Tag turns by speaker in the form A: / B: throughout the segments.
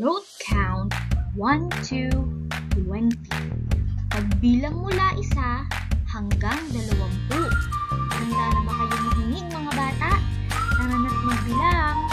A: Rote count 1 to 20. Pagbilang mula isa hanggang 20. Handa na ba kayo makinig mga bata? Tara na't magbilang.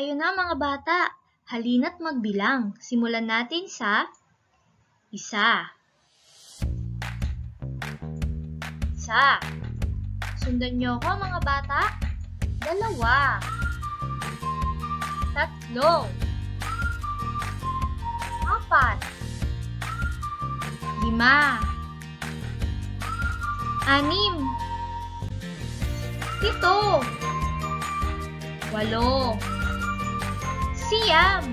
A: Tayo na mga bata. Halina't magbilang. Simulan natin sa isa. Isa. Sundan niyo ako mga bata. Dalawa. Tatlo. Apat. Lima. Anim. Pito. Walo. Siyam.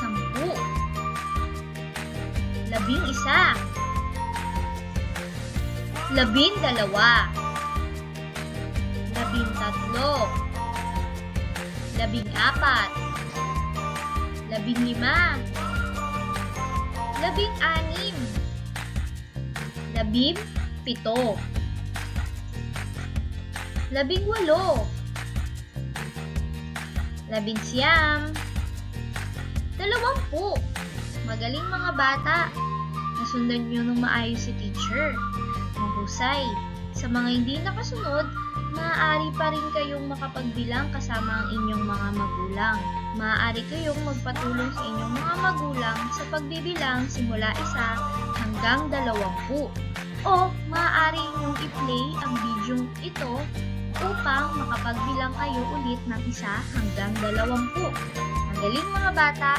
A: Sampu. Labing isa. Labing dalawa. Labing tatlo. Labing apat. Labing lima. Labing anim. Labing pito. Labing walo. Labing siyam. Dalawampu. Magaling mga bata. Nasundan nyo ng maayos si teacher. Mahusay. Sa mga hindi nakasunod, maaari pa rin kayong makapagbilang kasama ang inyong mga magulang. Maaari kayong magpatulong sa inyong mga magulang sa pagbibilang simula isa hanggang dalawampu. O maaari inyong i-play ang video ito upang makapagbilang kayo ulit ng isa hanggang dalawampu. Magaling mga bata!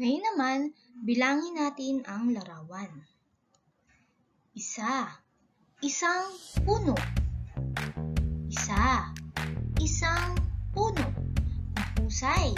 A: Ngayon naman, bilangin natin ang larawan. Isa, isang puno. Isa, isang puno. Mahusay.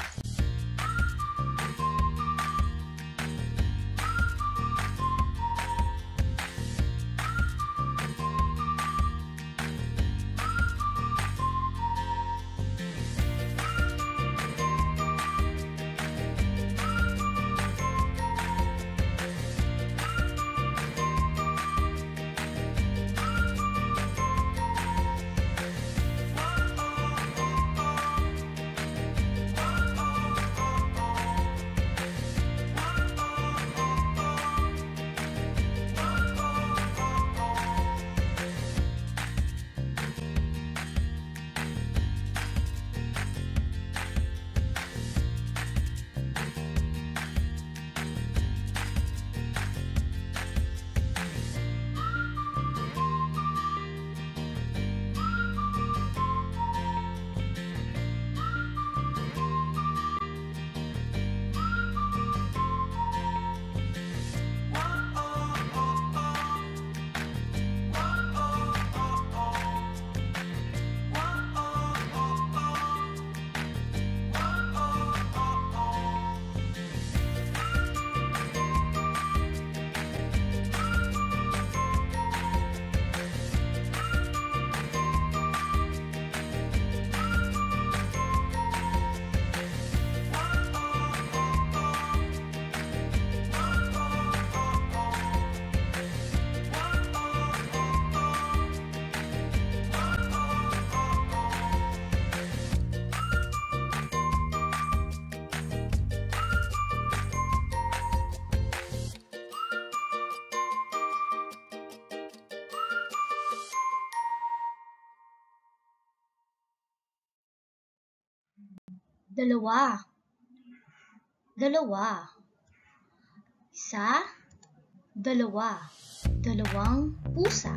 A: Dalawa, dalawa. Isa, dalawa, dalawang pusa.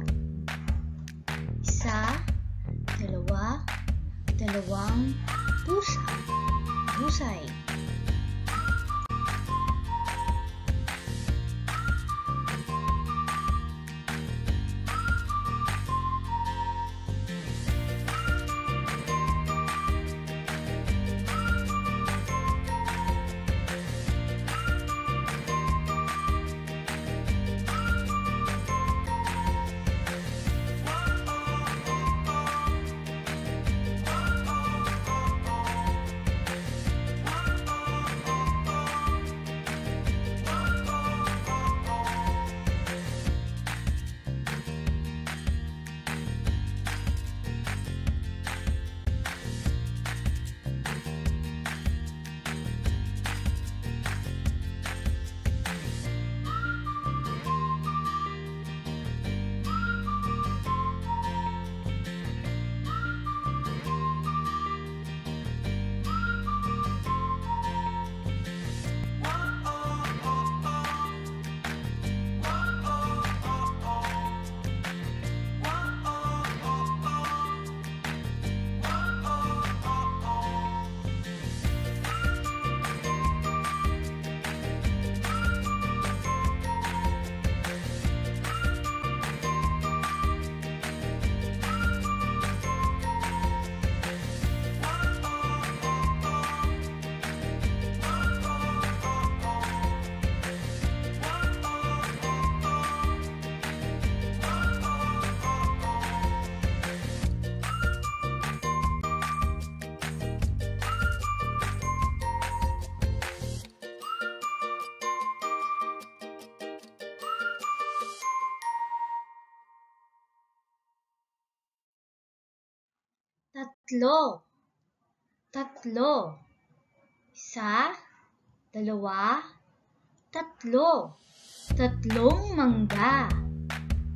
A: Isa, dalawa, dalawang pusa. Husay. Tatlo. Tatlo. Isa, dalawa, tatlo. Tatlong mangga.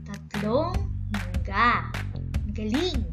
A: Tatlong mangga. Galing!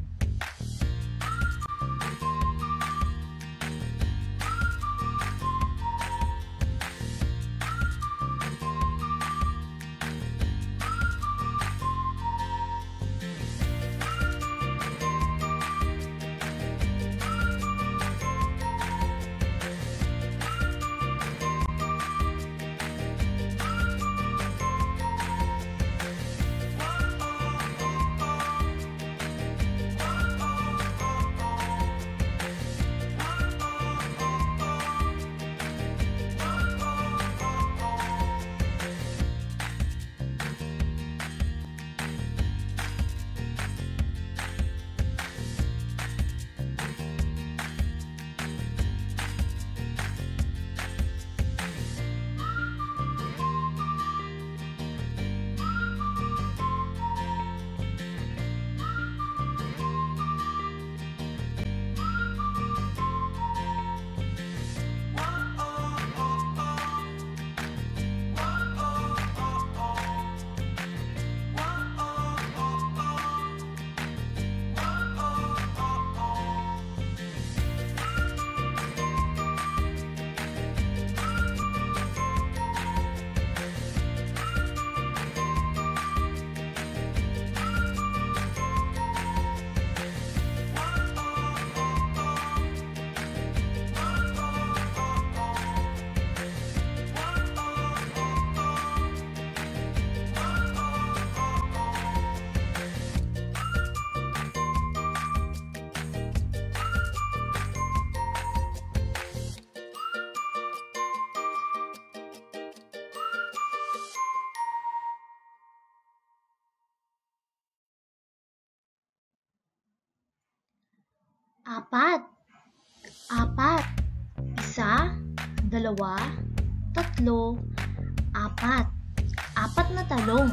A: Apat. Apat. Isa, dalawa, tatlo, apat. Apat na talong.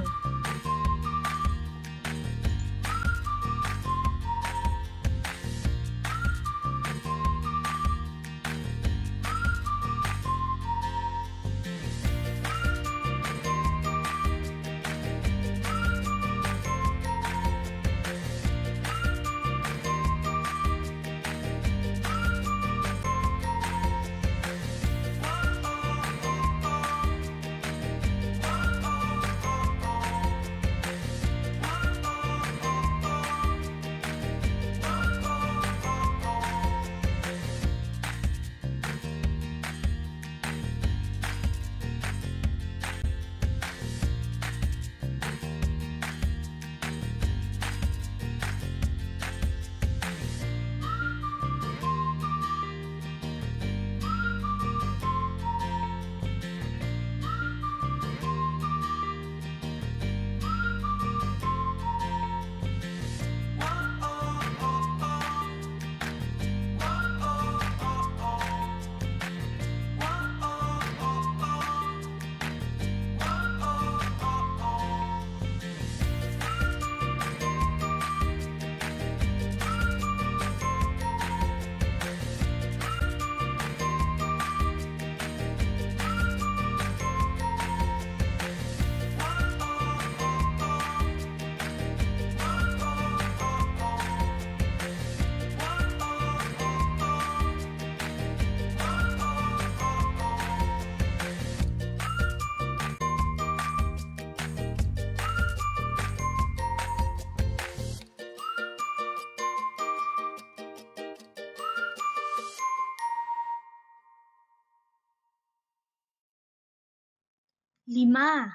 A: Lima,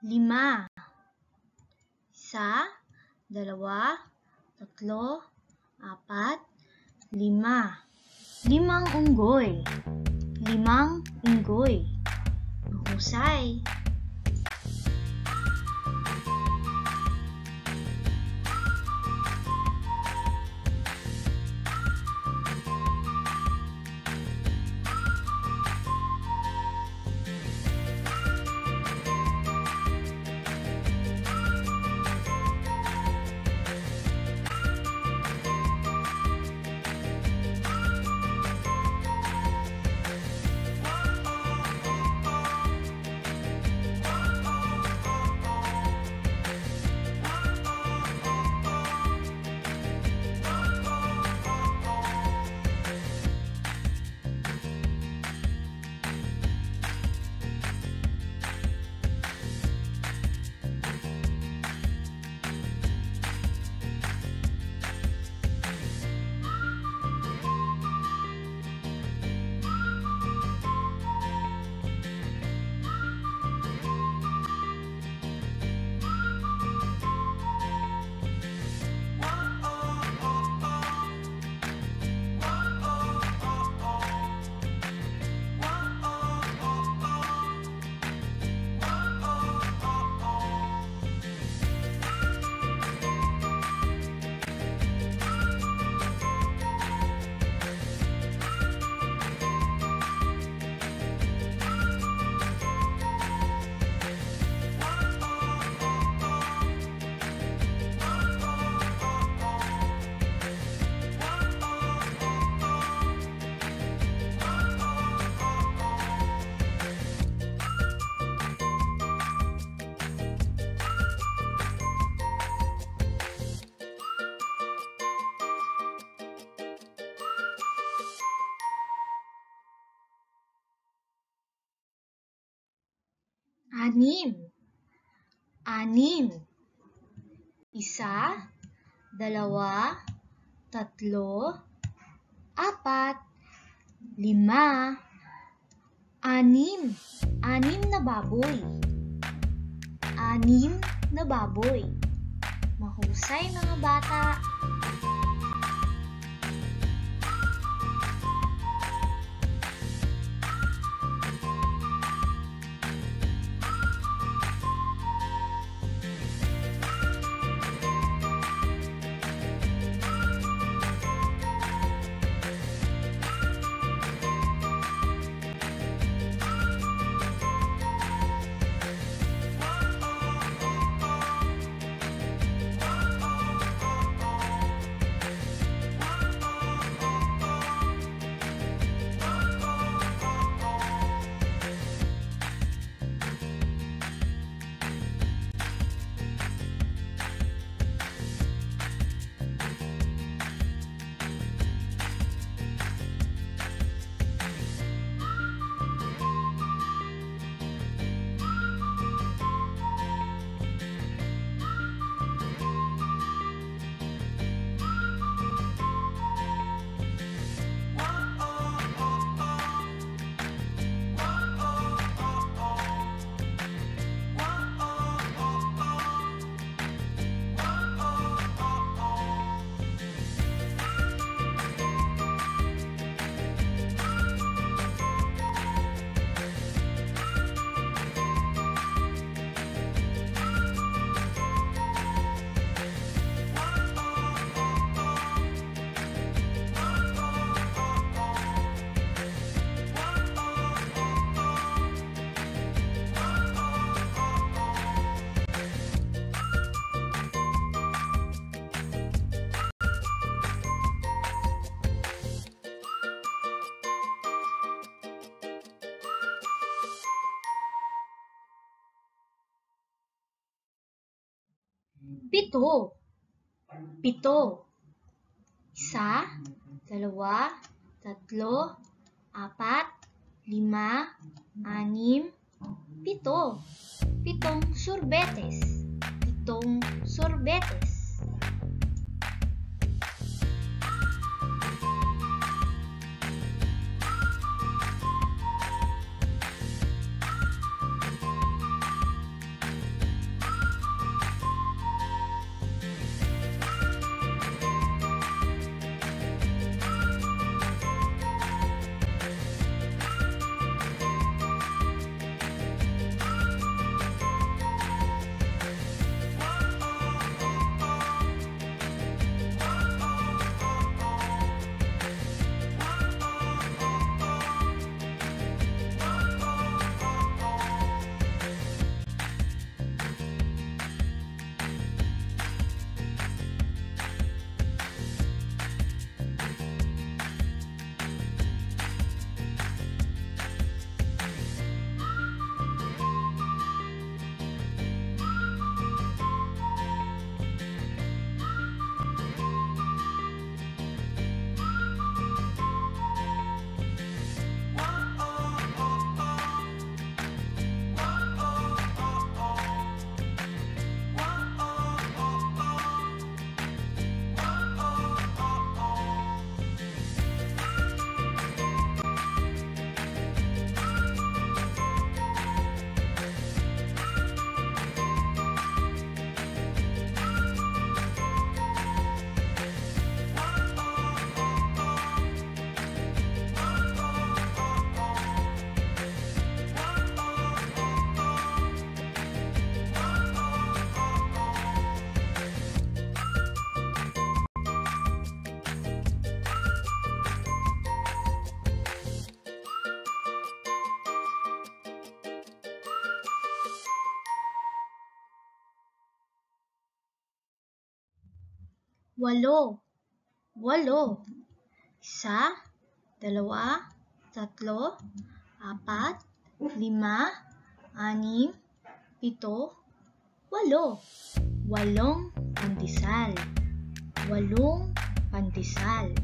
A: lima. Isa, dalawa, tatlo, apat, lima. Limang unggoy. Limang unggoy. Mahusay. Anim. Anim. Isa, dalawa, tatlo, apat, lima, anim. Anim na baboy. Anim na baboy. Mahusay mga bata. Pito. Pito. Isa, dalawa, tatlo, apat, lima, anim, pito. Pitong sorbetes. Pitong sorbetes. Walo, walo. Isa, dalawa, tatlo, apat, lima, anim, pito, walo. Walong pandesal. Walong pandesal.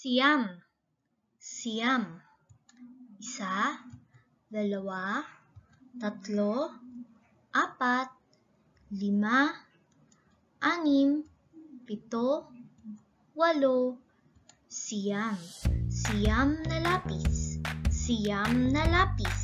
A: Siyam. Siyam. Isa, dalawa, tatlo, apat, lima, anim, pito, walo, siyam. Siyam na lapis. Siyam na lapis.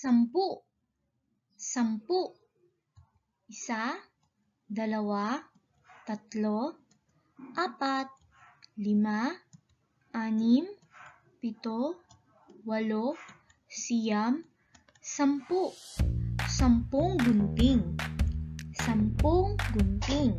A: Sampu. Sampu. Isa, dalawa, tatlo, apat, lima, anim, pito, walo, siyam, sampu. Sampung gunting. Sampung gunting.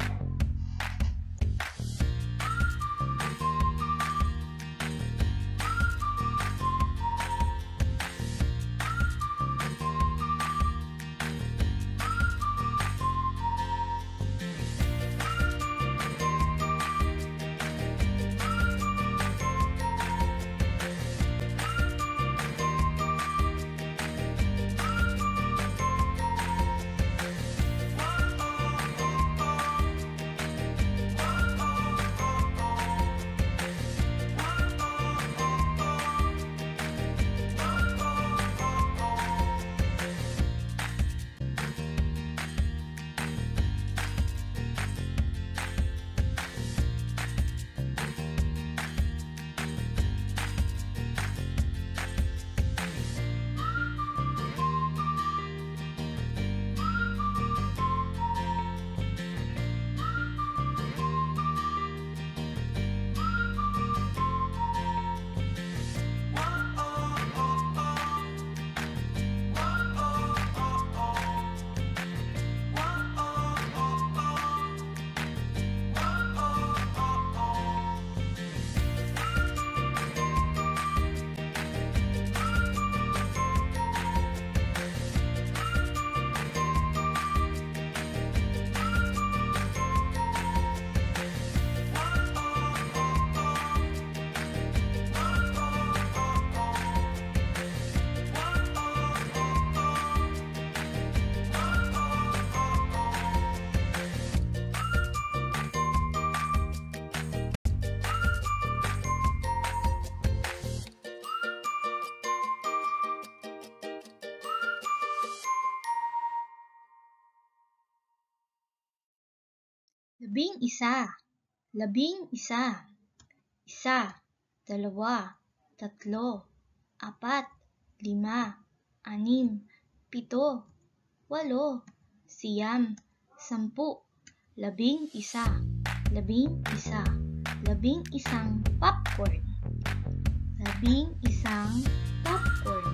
A: Labing isa, labing isa, isa, dalawa, tatlo, apat, lima, anim, pito, walo, siyam, sampu, labing isa, labing isa, labing isang popcorn, labing isang popcorn.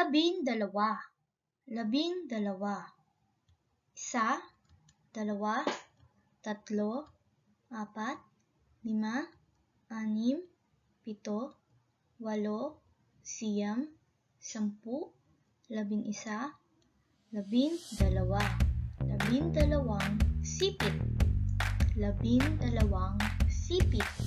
A: Labing dalawa, labing dalawa. Isa, dalawa, tatlo, apat, lima, anim, pito, walo, siyam, sampu, labing isa, labing dalawa, labing dalawang sipit, labing dalawang sipit.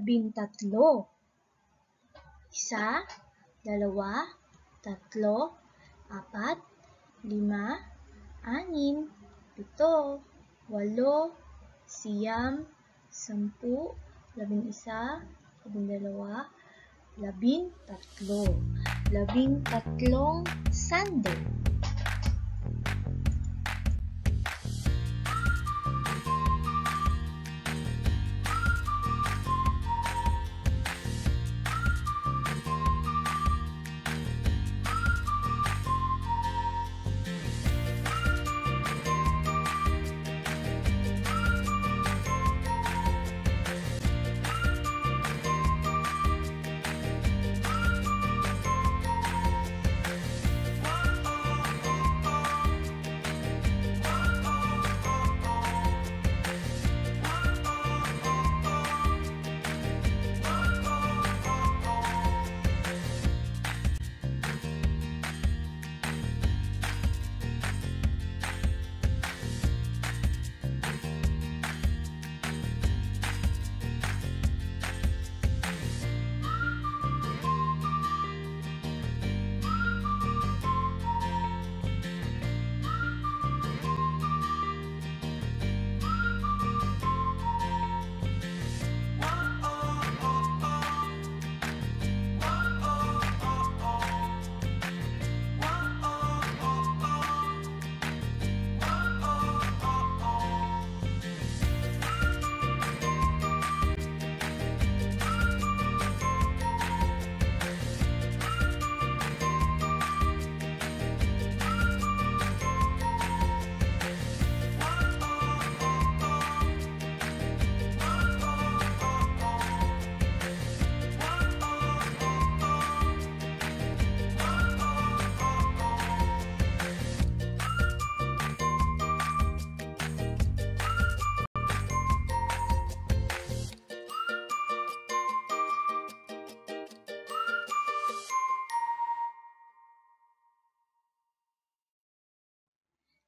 A: Labintatlo. Isa, dalawa, tatlo, apat, lima, anim, pito, walo, siyam, sampu, labing isa, labing dalawa, labing tatlo, labing tatlong sando.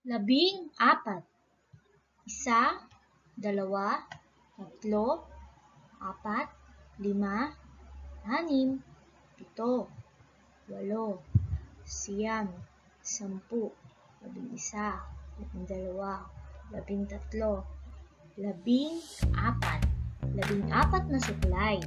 A: Labing apat. Isa, dalawa, tatlo, apat, lima, anim, pito, walo, siyam, sampu, labing isa, labing dalawa, labing tatlo, labing apat, labing apat na suklay.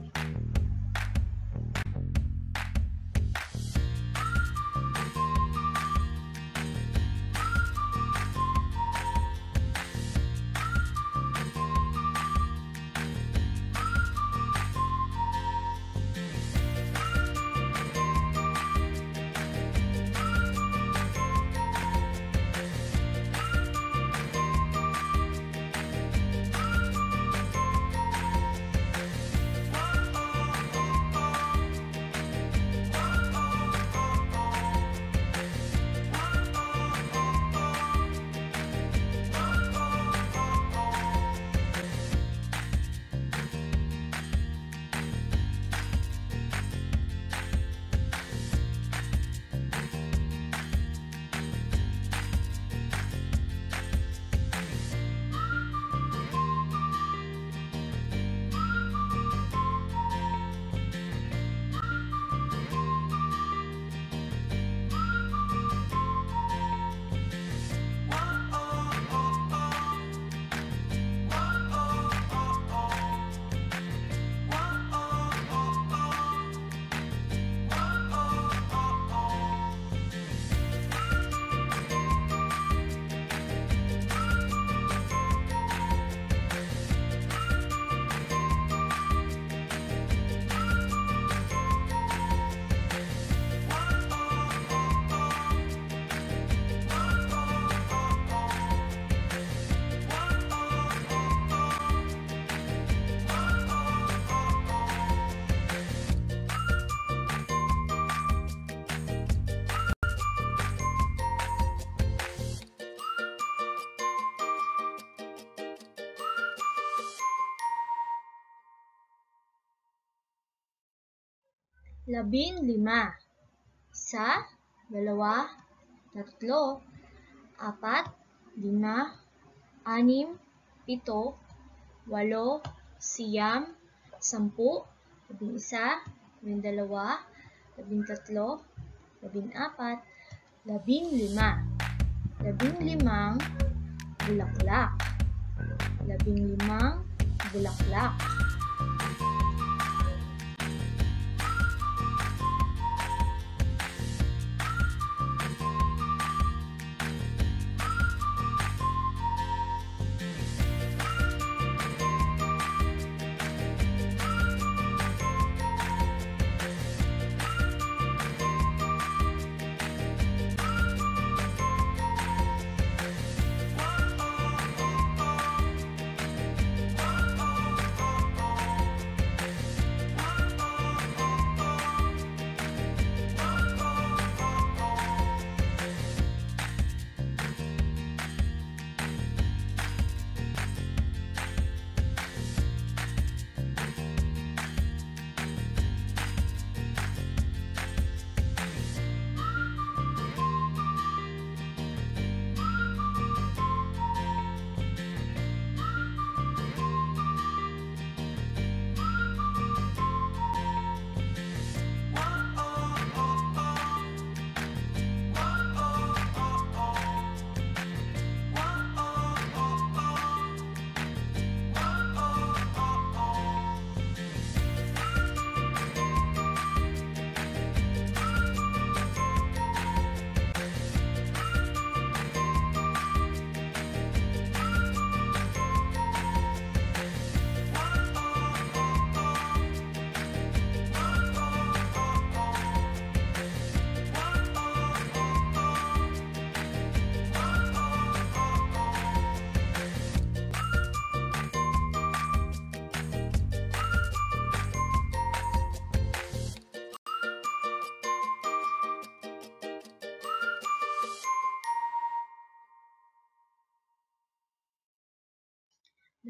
A: Labing lima. Isa, dalawa, tatlo, apat, lima, anim, pito, walo, siyam, sampu, labing isa, labing dalawa, labing tatlo, labing apat, labing lima. Labing limang bulaklak. Labing limang bulaklak.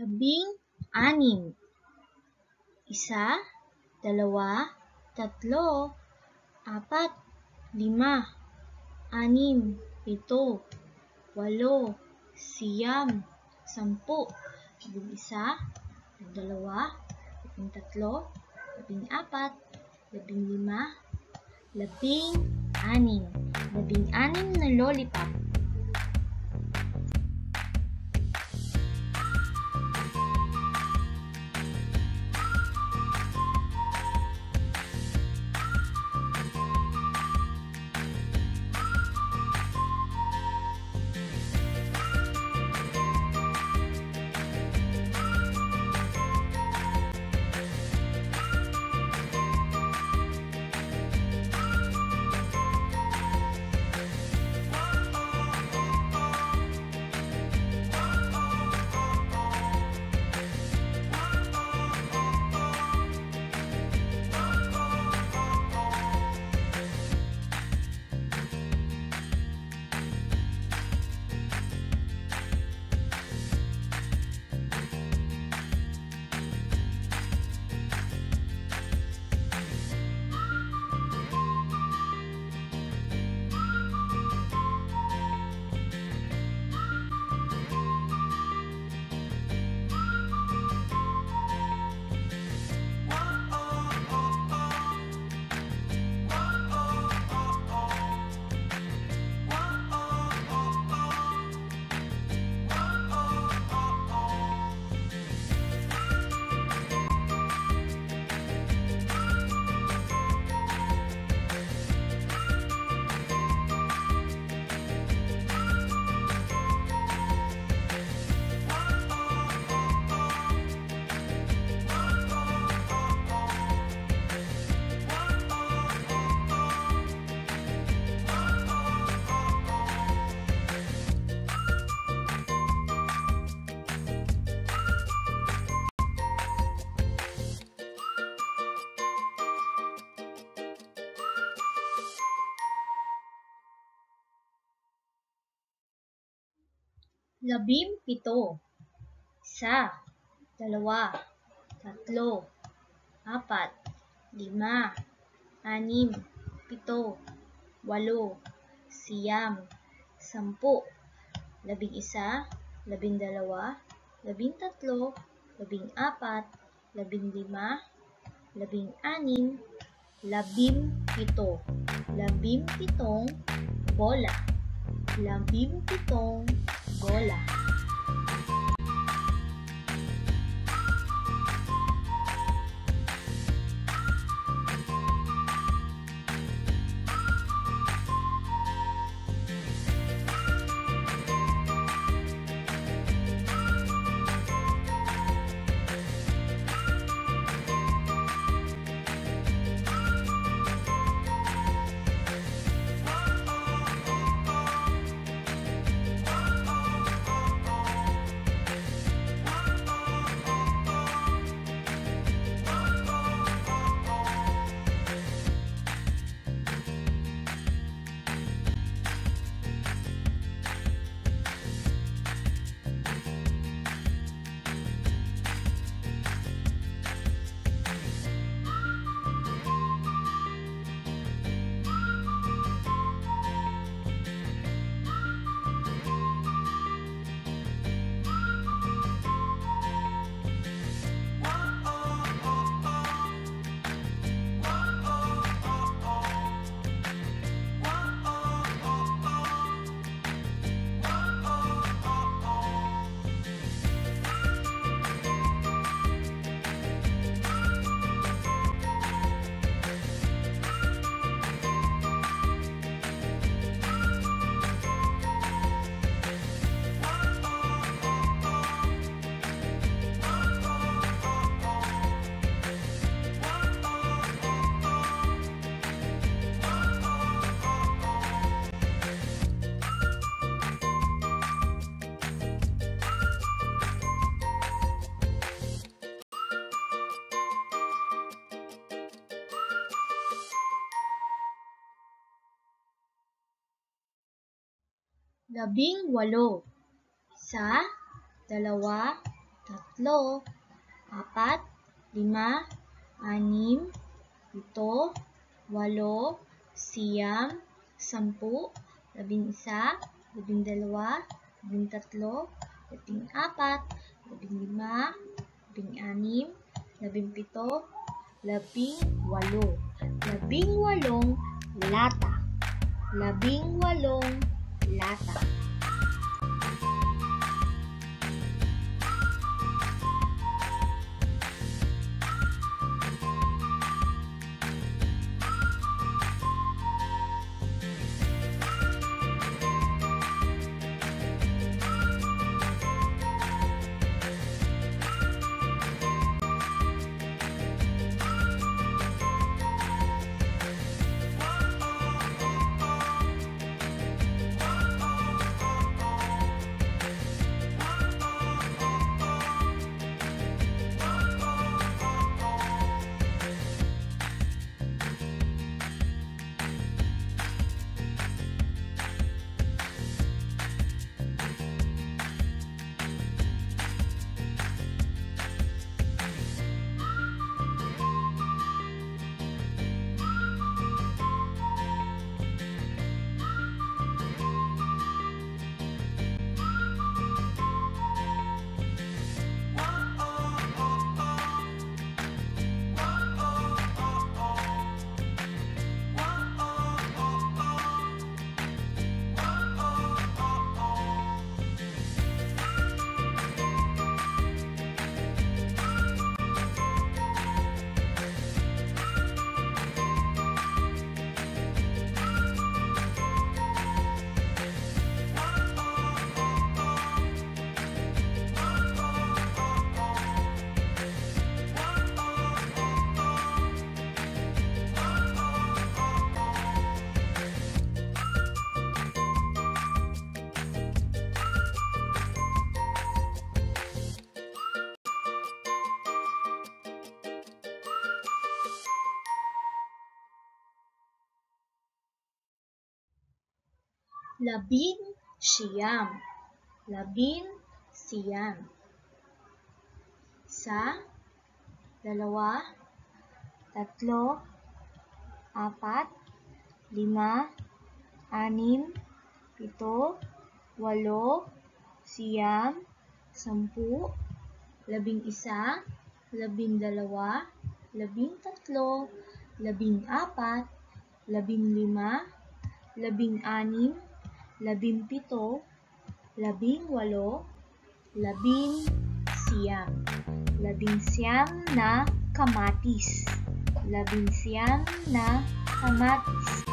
A: Labing anim. Isa, dalawa, tatlo, apat, lima, anim, pito, walo, siyam, sampu, labing isa, labing dalawa, labing tatlo, labing apat, labing lima, labing anim. Labing anim na lollipop. Labing pito. Isa, dalawa, tatlo, apat, lima, anim, pito, walo, siyam, sampu, labing isa, labing dalawa, labing tatlo, labing apat, labing lima, labing anim, labing pito. Labing pitong bola. Labing pitong bola. Labing walo. Isa, dalawa, tatlo, apat, lima, anim, pito, walo, siyam, sampu, labing isa, labing dalawa, labing tatlo, labing apat, labing lima, labing anim, labing pito, labing walo. Labing walong lata. Labing walong lata. Labing siyam. Labing siyam. Isa, dalawa, tatlo, apat, lima, anim, pito, walo, siyam, sampu, labing isa, labing dalawa, labing tatlo, labing apat, labing lima, labing anim, labing pito, labing walo, labing siyam. Labing siyam na kamatis. Labing siyam na kamatis.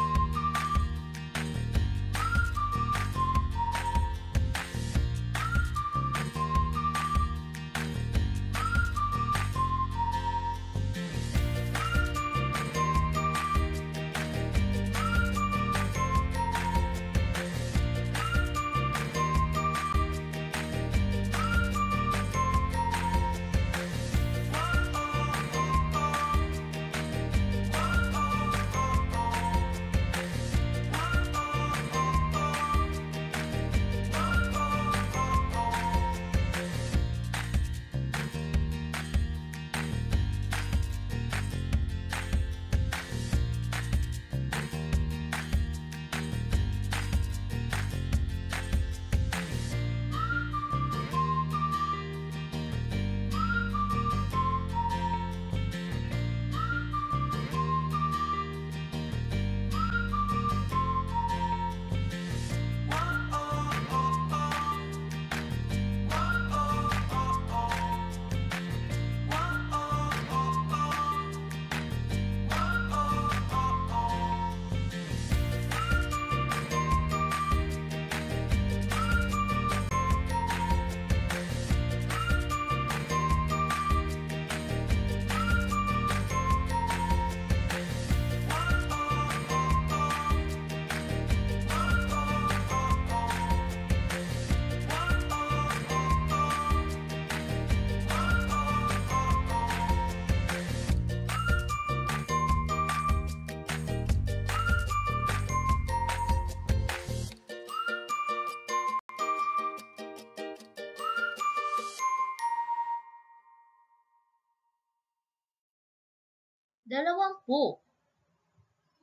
A: Dalawampu.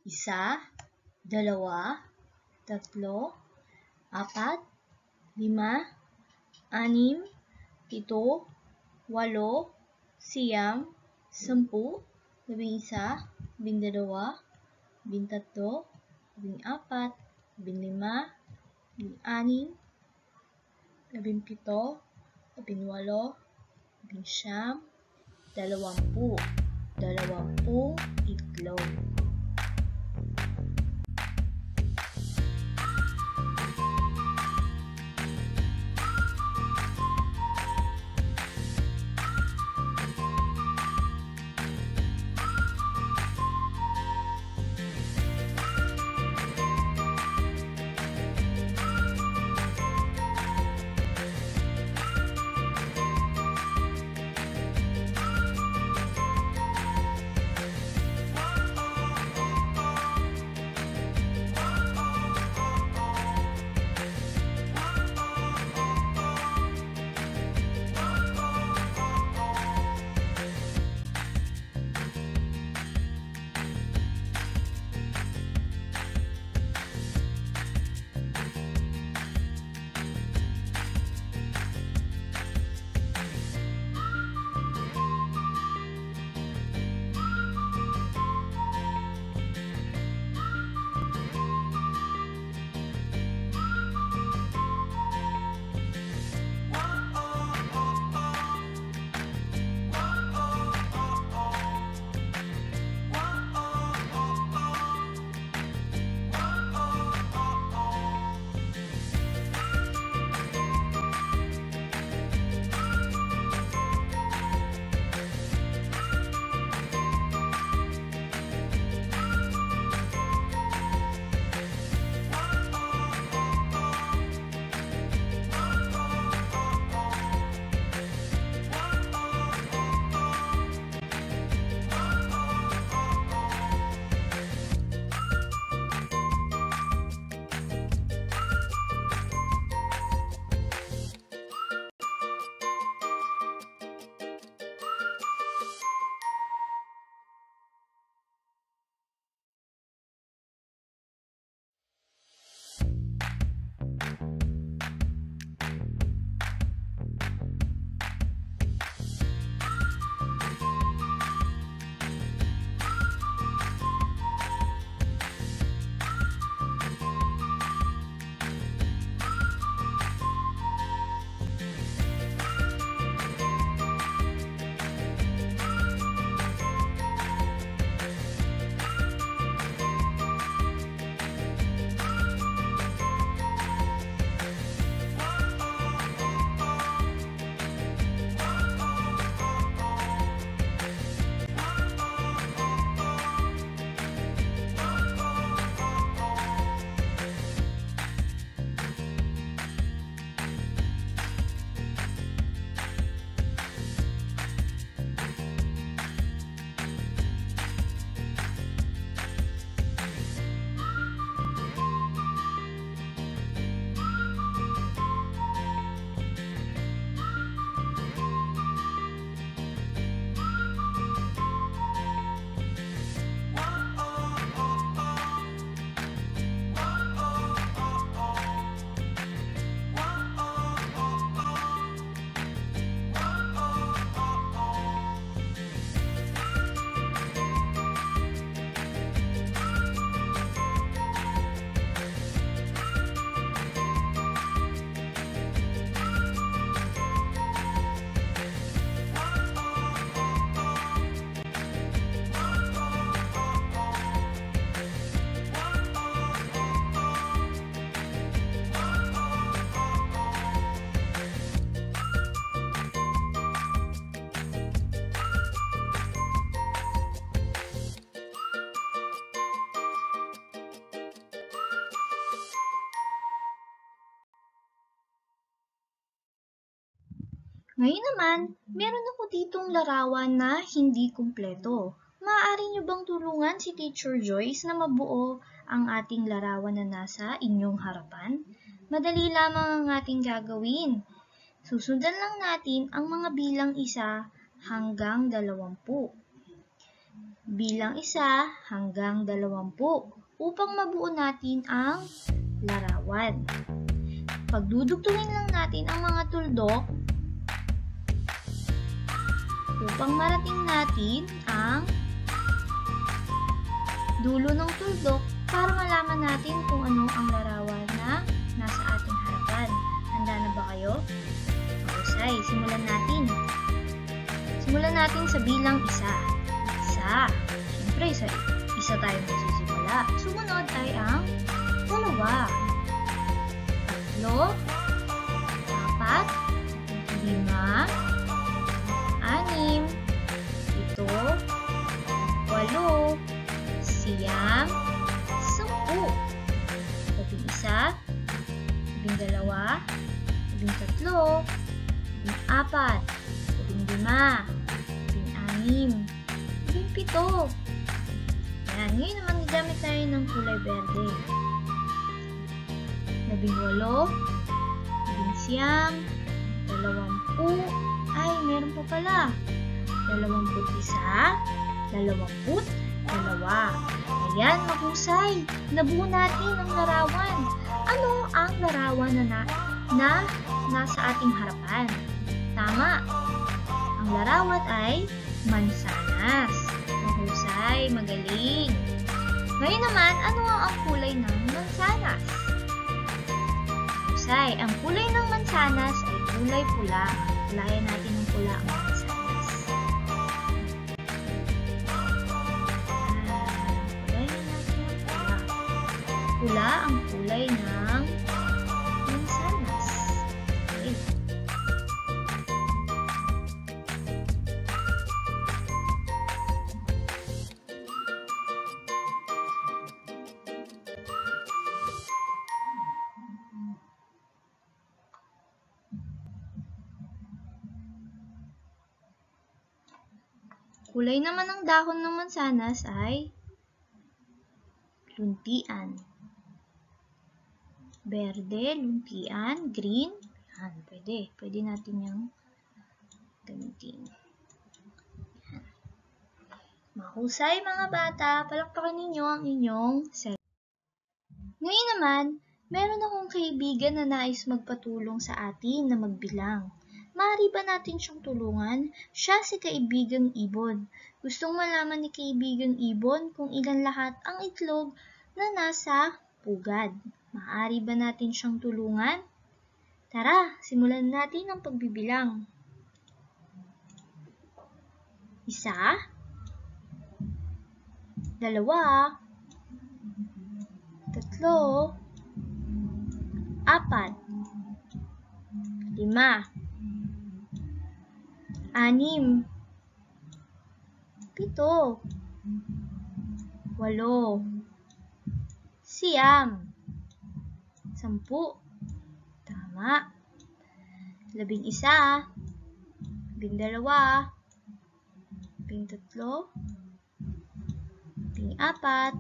A: Isa, dalawa, tatlo, apat, lima, anim, pito, walo, siyam, sampu, labing isa, labing dalawa, labing tatlo, labing apat, labing lima, labing anim, labing pito, labing walo, labing siyam, dalawampu, dalawampung itlog. Ngayon naman, meron ako ditong larawan na hindi kumpleto. Maaari niyo bang tulungan si Teacher Joyce na mabuo ang ating larawan na nasa inyong harapan? Madali lamang ang ating gagawin. Susundan lang natin ang mga bilang isa hanggang dalawampu. bilang isa hanggang dalawampu upang mabuo natin ang larawan. Pagdudugtungin lang natin ang mga tuldok upang marating natin ang dulo ng tuldok para malaman natin kung ano ang larawan na nasa ating harapan. Handa na ba kayo? Mahusay, simulan natin. Simulan natin sa bilang isa. Isa. Siyempre, isa, isa tayo magsisimula. Sumunod ay ang dalawa. Tatlo. Apat. Lima. Anim. Ito. Walo. Siyam. Sampu. Labing isa. Labing dalawa. Labing tatlo. Labing apat. Labing lima. Labing anim. Labing pito. Yan. Ngayon naman gagamit tayo ng kulay berde. Labing walo. Labing siyam. Dalawampu. Ay, meron pa pala. Dalawamput isa. Dalawamput dalawa. Ayan, mahusay. Nabuo natin ang larawan. Ano ang larawan na, na, na nasa ating harapan? Tama. Ang larawan ay mansanas. Mahusay, magaling. Ngayon naman, ano ang kulay ng mansanas? Mahusay, ang kulay ng mansanas ay kulay pula. Kulayan natin ng pula ang mansanas. Pula ang Kulay naman ng dahon ng mansanas ay luntian. Berde, luntian, green. Yan, pwede. Pwede natin yung gamitin. Yan. Mahusay mga bata, palakpakan ninyo ang inyong set. Ngayon naman, meron akong kaibigan na nais magpatulong sa atin na magbilang. Maaari ba natin siyang tulungan? Siya si kaibigang ibon. Gustong malaman ni kaibigang ibon kung ilan lahat ang itlog na nasa pugad. Maaari ba natin siyang tulungan? Tara, simulan natin ang pagbibilang. Isa, dalawa, tatlo, apat, lima, anim, pito, walo, siyam, sampu, tama, labing isa, labing dalawa, labing tatlo, labing apat,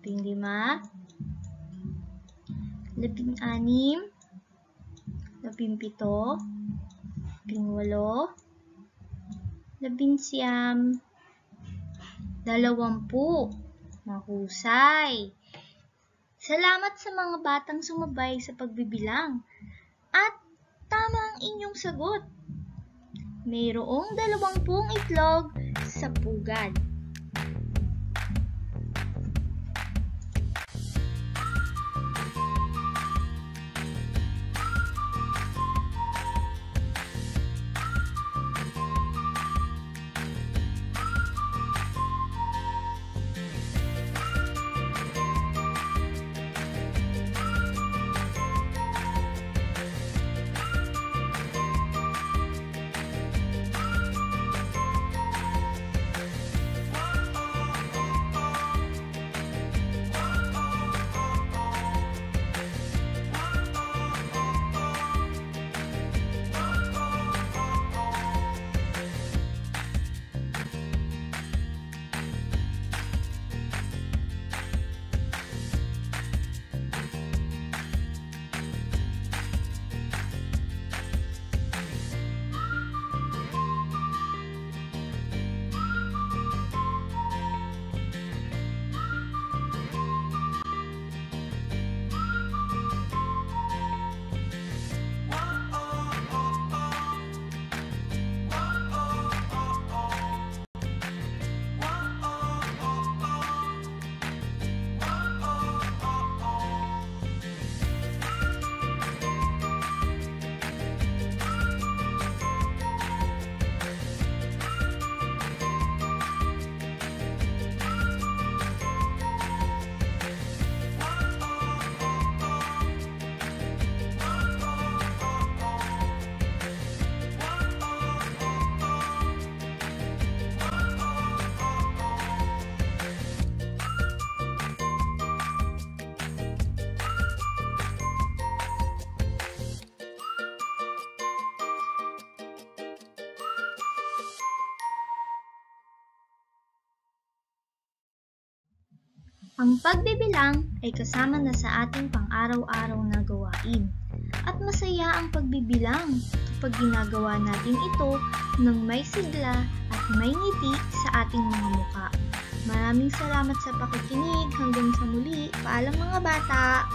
A: labing lima, labing anim, labing pito, labing walo, labing siyam, dalawampu. Mahusay! Salamat sa mga batang sumabay sa pagbibilang. At tama ang inyong sagot. Mayroong dalawampung itlog sa pugad. Ang pagbibilang ay kasama na sa ating pang-araw-araw na gawain. At masaya ang pagbibilang kapag ginagawa natin ito ng may sigla at may ngiti sa ating mga muka. Maraming salamat sa pakikinig. Hanggang sa muli. Paalam mga bata!